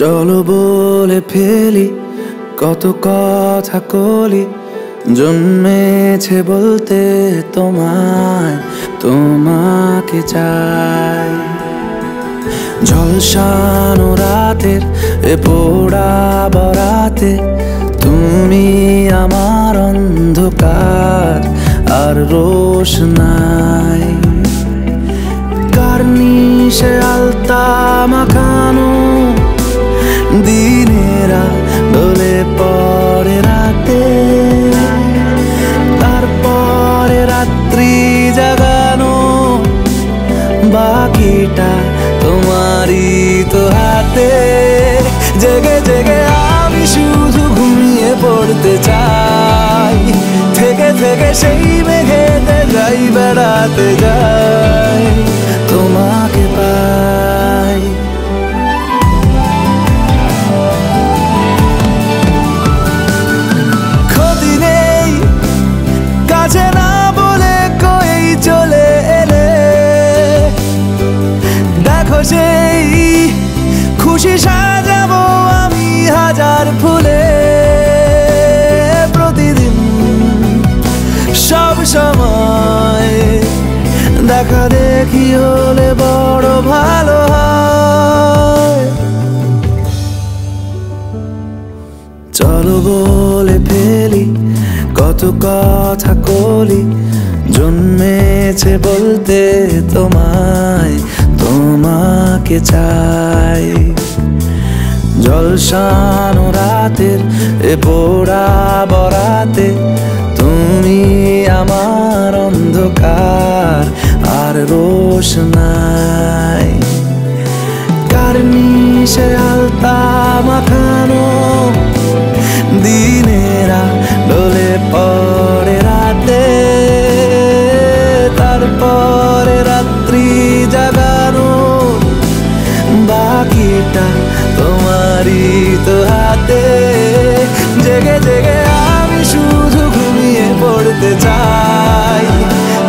চলো বলে ফেলি, কত কথা কলি, জন্মেছে বলতে তোমায়, তোমাকে চাই। ঝলসানো রাতের এ পোড়া বরাতে, তুমি আমার অন্ধকার, আর রোশনাই কার্নিশে আলতা মাখানো জেগে জেগে আমি শুধু ঘুমিয়ে পড়তে চাই। থেকে থেকে সেই মেঘেতে যাই বেড়াতে যাই। হাজার ফুলে প্রতিদিন সব সময় দেখা দেখি হলে বড় ভালো চলো বলে ফেলি, কত কথা কলি, জন্মেছে বলতে তোমায়, তোমাকে চাই। জলসানো রাতের এ পোড়া বরাতে। তুমি আমার অন্ধকার আর রোশনাই কার্নিশে আলতা তোমারই হাতে জেগে জেগে আমি শুধু ঘুমিয়ে পড়তে চাই।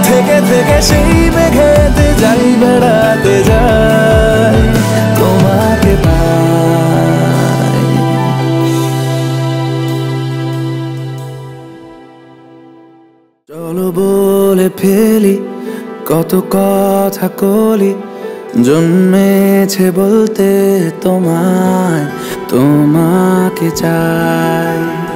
থেকে থেকে সেই মেঘেতে যাই, বেড়াতে যাই। তোমাকে পাই। চলো বলে ফেলি, কত কথা কলি জন্মেছে বলতে তোমায় তোমাকে চাই।